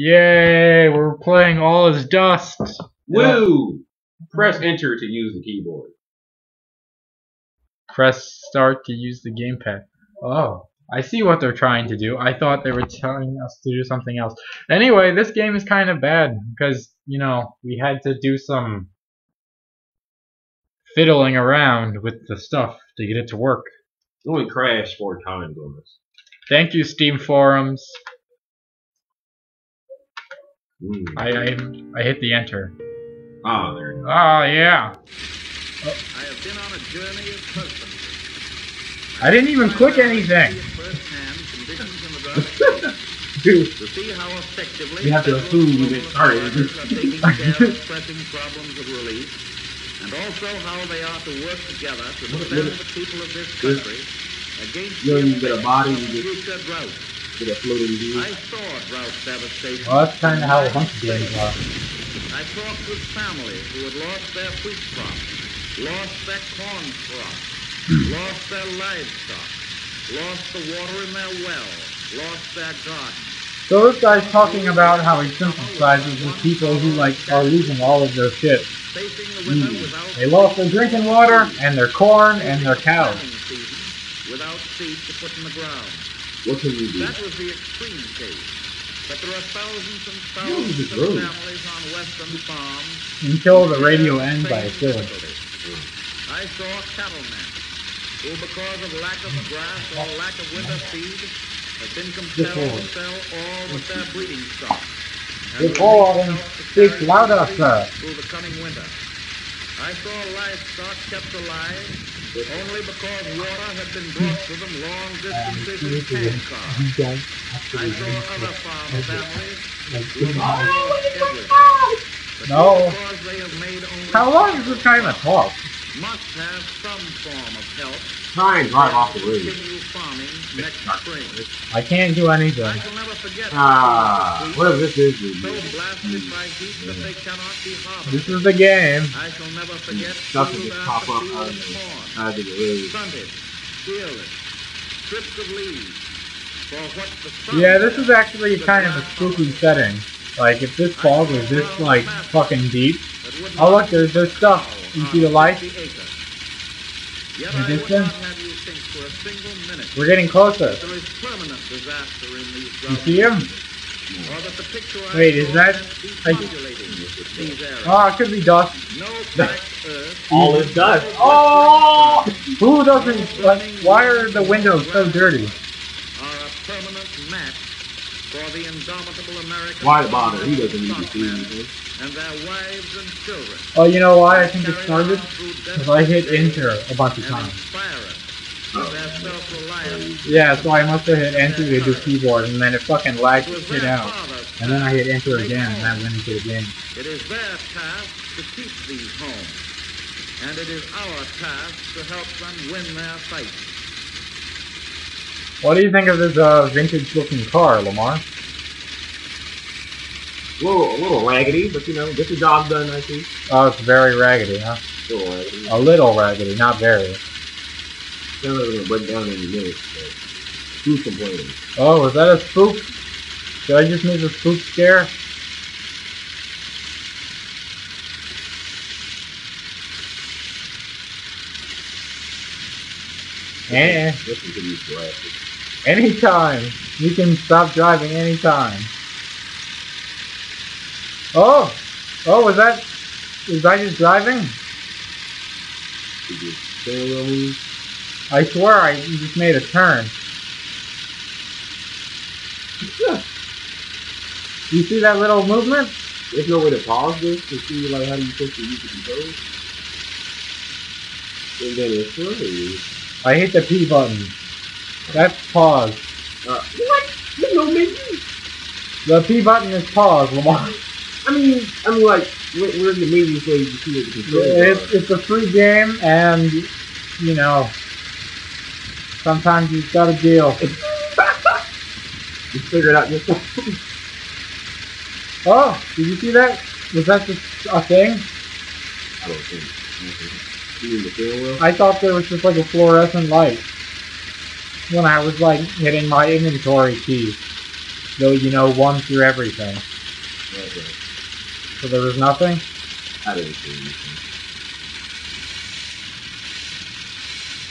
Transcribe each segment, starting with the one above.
Yay! We're playing All is Dust. Woo! Press enter to use the keyboard. Press start to use the gamepad. Oh, I see what they're trying to do. I thought they were telling us to do something else. Anyway, this game is kind of bad because, you know, we had to do some fiddling around with the stuff to get it to work. It only crashed four times on this. Thank you, Steam forums. Mm. I I, I hit the enter. Ah, there it is. Oh yeah. I have been on a journey of husbandry. I didn't even click anything. Firsthand conditions in the drought Dude, to see how effectively You have to assume you get started. authorities are taking care of pressing problems of relief, and also how they are to work together to defend the people of this country against You know, the you get a body, you get- future drought. Get a floating dude. I saw drought devastation. Well, that's kind of how a bunch of games are. I talked with families who had lost their fruit crop, lost their corn crop, hmm. lost their livestock, lost the water in their well, lost their garden. So this guy's talking about how he sympathizes with people who like are losing all of their shit. Facing the winter hmm. without They lost their drinking water and their corn and their cows. planting season, without seed to put in the ground. What can you do? That was the extreme case. But there are thousands and thousands of road? families on western farms Until the radio ends by a killing. I saw cattlemen who, because of lack of grass or lack of winter feed, have been compelled to sell all but their breeding stock. and Good will morning. leave out to Speak louder, sir. Through the coming winter. I saw livestock kept alive only because water had been brought to them long distances in tank cars. I saw other farm families who lost everything. No. because they have made only How long is this guy gonna talk? Must have some form of help Try and drive off the road. continue farming next spring. I can't do anything. I shall never forget Ah, the whatever this is, so dude. blasted by heat that they cannot be harvested. This is the game. I shall never forget Stuff that just pop up out of the out of the road. stunted, earless, strips of leaves. What Yeah, this is actually kind of a spooky setting. Like, if this fog was this, like, fucking deep. Oh, look, there's, there's stuff. You see the light? 50 acres. Yet In the distance? not have you think for a single minute We're getting closer. there is permanent disaster in these You see him? Or that the picture I Wait, is that- I- depopulating these areas. Oh, it could be dust. All is dust. Oh! Who doesn't, like, why are the windows so dirty? Are a permanent match for the indomitable American Why bother? He doesn't need to see stockmen and their wives and children. Oh, you know why I think it Carried started? Because I hit enter days a bunch of and times. inspiring with their self-reliance. Yeah, so I must have hit enter to do keyboard, and then it fucking lagged It shit out. And then I hit enter again, and I went into the game. It is their task to keep these homes. And it is our task to help them win their fight. What do you think of this uh, vintage-looking car, Lamar? A little, a little raggedy, but you know, get the job done, I think. Oh, it's very raggedy, huh? A little raggedy. A little raggedy, not very. They're gonna break down any minute. So. Who's complaining? Oh, was that a spook? Did I just miss a spook scare? Eh, Listen to these glasses. Anytime. You can stop driving anytime. Oh! Oh, was that... Was I just driving? Did you steering wheel? I swear I just made a turn. You see that little movement? There's no way to pause this to see like how you supposed to use the controls. And then it's free. I hit the P button. That's pause. Uh, what? You know, maybe. The P button is pause, Lamar. I mean, I mean, like, where, where's the meeting so you can see what the controls It's, are? it's a free game, and, you know, sometimes you've got to deal. You figure it out yourself. Oh, did you see that? Was that just a thing? I don't think. You mean the steering wheel? I thought there was just like a fluorescent light when I was like hitting my inventory key. Though you know one through everything. Okay. So there was nothing? I didn't see anything.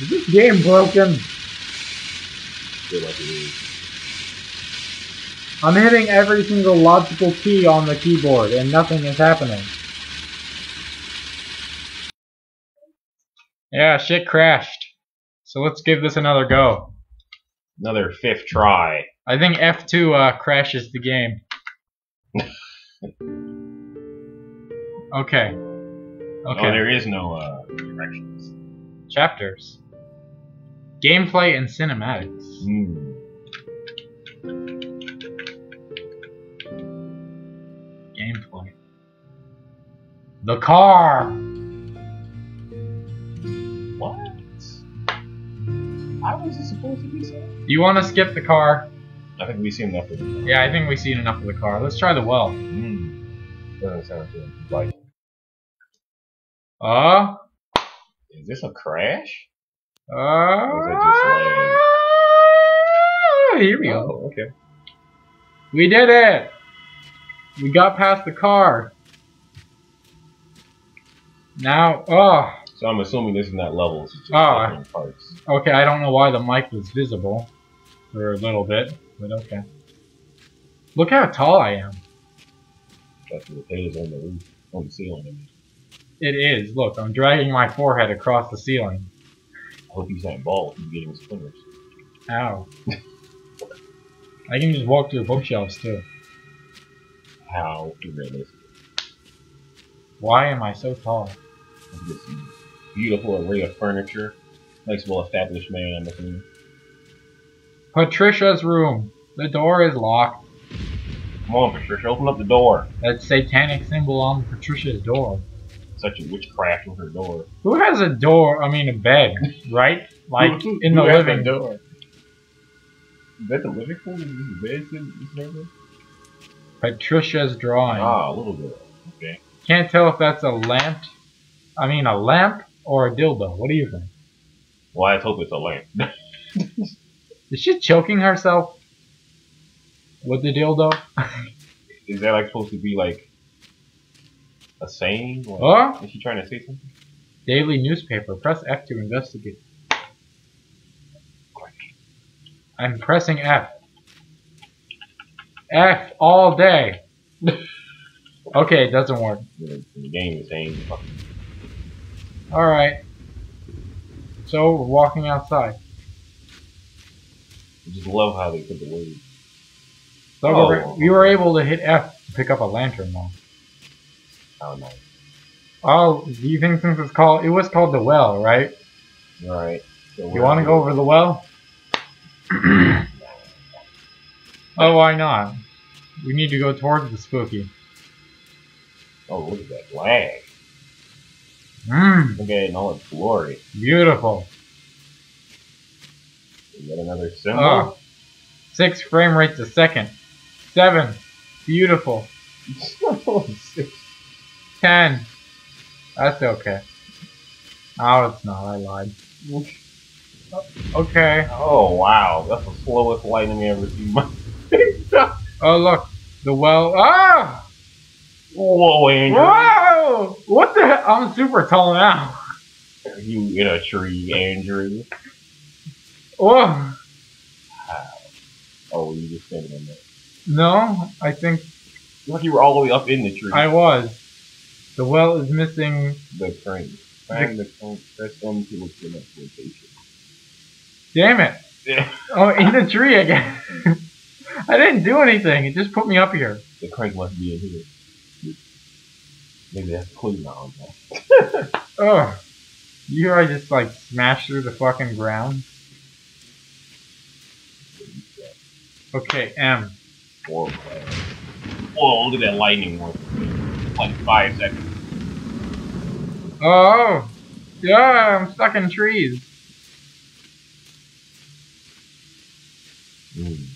Is this game broken? Feel like it is. I'm hitting every single logical key on the keyboard and nothing is happening. Yeah, shit crashed. So let's give this another go. Another fifth try. I think F2 uh, crashes the game. okay. Okay. Oh, there is no uh, directions. Chapters. Gameplay and cinematics. Hmm. Gameplay. The car! How was it supposed to be so? You want to skip the car? I think we've seen enough of it. Yeah, I think we've seen enough of the car. Let's try the well. Hmm. Doesn't sound too like. Uh, Is this a crash? uh, Or is that just here we go. Oh, okay. We did it! We got past the car. Now, oh, So I'm assuming this is not levels. It's just Ah. parts. okay, I don't know why the mic was visible for a little bit, but okay. Look how tall I am. That's the potatoes on the roof, on the ceiling. I mean. It is. Look, I'm dragging my forehead across the ceiling. I hope he's not bald. He's getting splinters. Ow. I can just walk through bookshelves too. How realistic. Why am I so tall? Beautiful array of furniture. Nice, well-established man. I'm assuming. Patricia's room. The door is locked. Come on, Patricia, open up the door. That satanic symbol on Patricia's door. Such a witchcraft with her door. Who has a door? I mean, a bed, right? Like in the living. door? Is that the living room? Is this the bed in this neighborhood? Patricia's drawing. Ah, a little girl. Okay. Can't tell if that's a lamp. I mean, a lamp or a dildo. What do you think? Well, let's hope it's a lamp. Is she choking herself with the dildo? Is that like supposed to be like a saying? Like, Huh? Is she trying to say something? Daily newspaper. Press F to investigate. I'm pressing F. F all day. okay, it doesn't work. The, game is saying. Alright. So, we're walking outside. I just love how they put the word. So Oh. we're, we were able to hit F to pick up a lantern though. How nice. Oh, do you think since it's called, it was called the well, right? Right. So You want to go over the well? oh, why not? We need to go towards the spooky. Oh, look at that lag. Mmm, Look at it in all its glory. beautiful. That another symbol? Oh, six frame rates a second. Seven, beautiful. Ten, that's okay. Oh, it's not. I lied. Okay. oh wow, that's the slowest lightning I've ever seen. Oh, look, the well. Ah! Whoa, Andrew! Whoa! What the hell? I'm super tall now. You in a tree, Andrew? Oh, Oh, you just standing in there. no, I think Look, you were all the way up in the tree. I was. The well is missing. the crane. Find the crane. Press M to look for the next location. Damn it. Yeah. Oh, in the tree again. I didn't do anything. It just put me up here. The crank must be in here. Maybe that's clue now. Ugh. You hear I just like smashed through the fucking ground? Okay, M. Whoa, Whoa, look at that lightning work. Like five seconds. Oh! Yeah, I'm stuck in trees. Mm.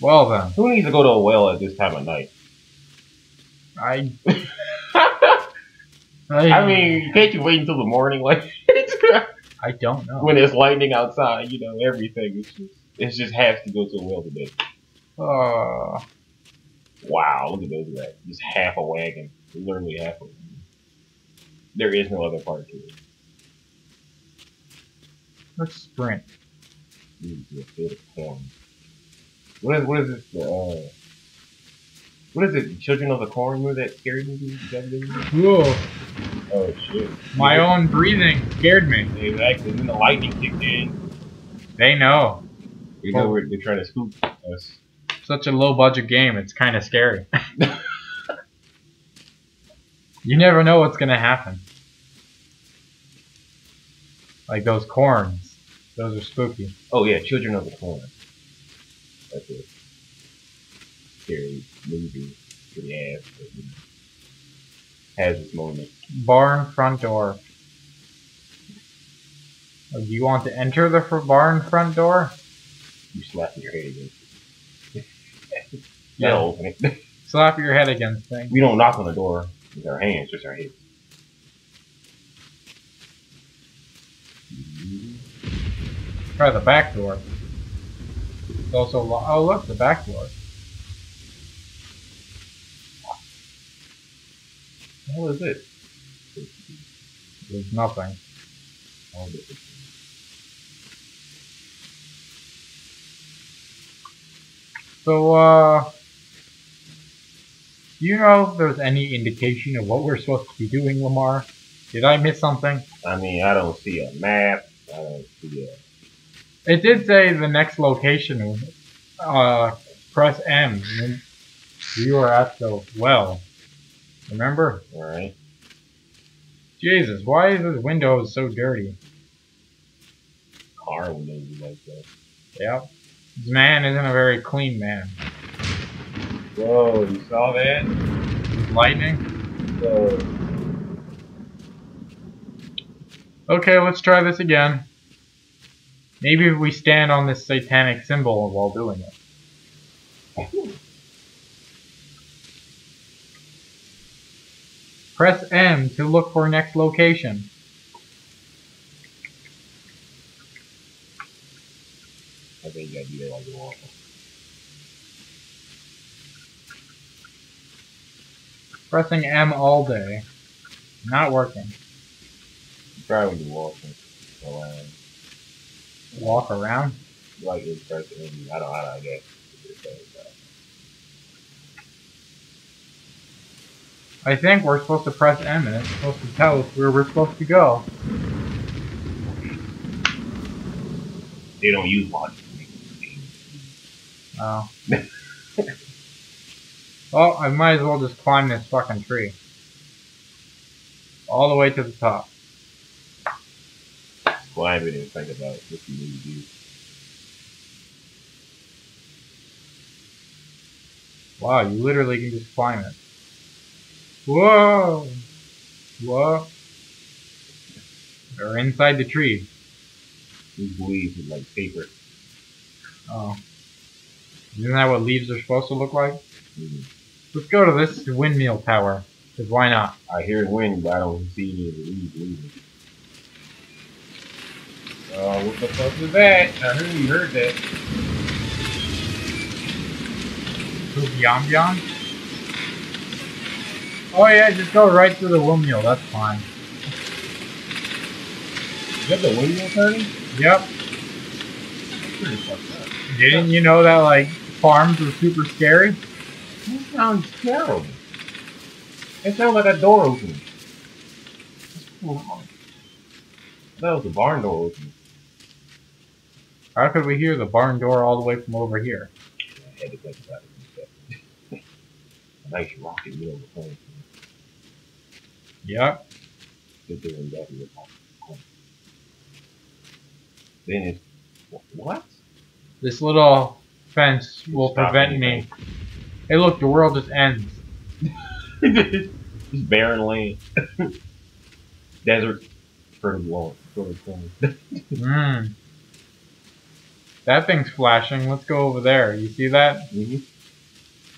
Well then. Who needs to go to a well at this time of night? I. I mean, can't you wait until the morning? Like, I don't know. when it's lightning outside, you know, everything. It's just, it just has to go to a well today. Uh, Wow, look at those rats. Just half a wagon. Literally half a wagon. There is no other part to it. let's sprint. Ooh, it's a field of corn. What is what is this? Uh, what is it? Children of the Corn? Remember that scary movie? Is that the movie? Whoa, Oh shit! my own breathing scared me. Exactly. Then the lightning kicked in. They know. You know they're trying to scoop us. Such a low budget game, it's kind of scary. you never know what's gonna happen. Like those corns. Those are spooky. Oh yeah, Children of the Corn. That's a scary movie for the ass, but you know, has its moments. Barn front door. Oh, do you want to enter the fr- barn front door? You slap your head against it. Open it. Slap your head against things. we don't knock on the door with our hands, just our heads. Try the back door. It's also lo- oh look the back door. What is it? There's nothing. Oh, So uh, do you know if there's any indication of what we're supposed to be doing, Lamar? Did I miss something? I mean, I don't see a map. I don't see a. It did say the next location. Uh, press M. and You are at the well. Remember? Alright. Jesus, why is this window so dirty? Car windows like that. Yep. This man isn't a very clean man. Whoa, you saw that? Lightning? Whoa. Okay, let's try this again. Maybe we stand on this satanic symbol while doing it. Press M to look for next location. I think you do that while. Pressing M all day. Not working. Try when walking around. Walk around. Like it's pressing. I don't know how to guess. I think we're supposed to press M and it's supposed to tell us where we're supposed to go. They don't use logic. Oh. well, I might as well just climb this fucking tree. All the way to the top. Well, I didn't even think about what you need to do. Wow, you literally can just climb it. Whoa! Whoa! They're inside the tree. These leaves are like paper. Oh. Isn't that what leaves are supposed to look like? Mhm. Let's go to this windmill tower. Because why not? I hear wind, but I don't see any of the leaves moving. Uh, what the fuck was that? I heard you heard that. Yum yum? Oh yeah, just go right through the windmill, that's fine. Is that the windmill turning? Yep. That's pretty fucked up. Didn't you know that like farms were super scary? That sounds terrible. It sounds like a door opening. What's going on? That was the barn door opening. How could we hear the barn door all the way from over here? I had to think about it. nice rocket middle of the phone. Yep. Sit there and that was Then it's what? This little fence will Stop prevent anything. me. Hey look, the world just ends. Just barren land. Desert. Fertile lawn. Fertile corn. Mmm. That thing's flashing. Let's go over there. You see that? mm-hmm.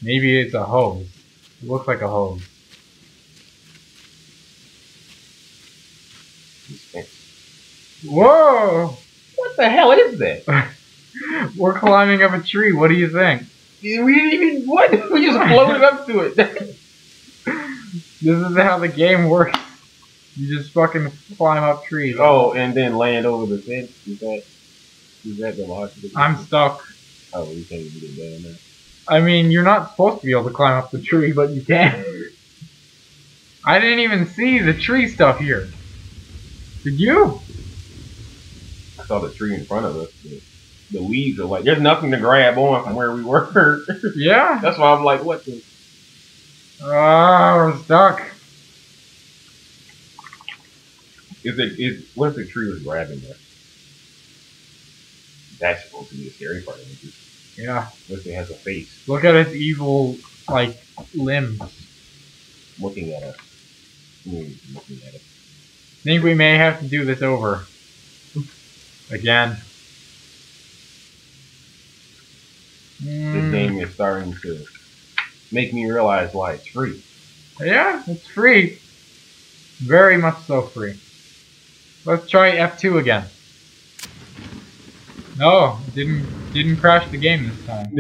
Maybe it's a hose. It looks like a hose. Whoa! What the hell is this? We're climbing up a tree. What do you think? We didn't even what? We just floated up to it. This is how the game works. You just fucking climb up trees. oh, and then land over the fence. Is that is that the logic? I'm stuck. Oh, you can't even get down there. I mean, you're not supposed to be able to climb up the tree, but you can. I didn't even see the tree stuff here. Did you? I saw the tree in front of us. The, the leaves are like there's nothing to grab on from where we were. Yeah. That's why I'm like, what the? Ah, we're stuck. Is it is what if the tree was grabbing us? That's supposed to be the scary part of it. Yeah. What if it has a face Look at its evil, like, limbs. looking at us? Looking at us. Think we may have to do this over. Again. This Mm, game is starting to make me realize why it's free. yeah, it's free. Very much so free. Let's try F2 again. No, it didn't didn't crash the game this time.